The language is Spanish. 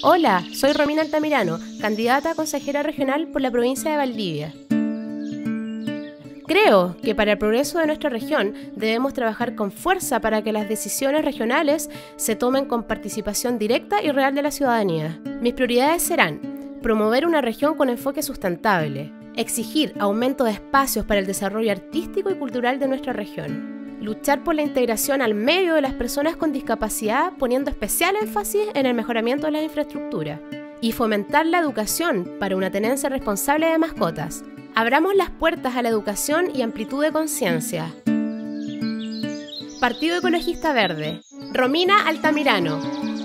Hola, soy Romina Altamirano, candidata a consejera regional por la provincia de Valdivia. Creo que para el progreso de nuestra región debemos trabajar con fuerza para que las decisiones regionales se tomen con participación directa y real de la ciudadanía. Mis prioridades serán promover una región con enfoque sustentable, exigir aumento de espacios para el desarrollo artístico y cultural de nuestra región, luchar por la integración al medio de las personas con discapacidad poniendo especial énfasis en el mejoramiento de la infraestructura y fomentar la educación para una tenencia responsable de mascotas. Abramos las puertas a la educación y amplitud de conciencia. Partido Ecologista Verde. Romina Altamirano.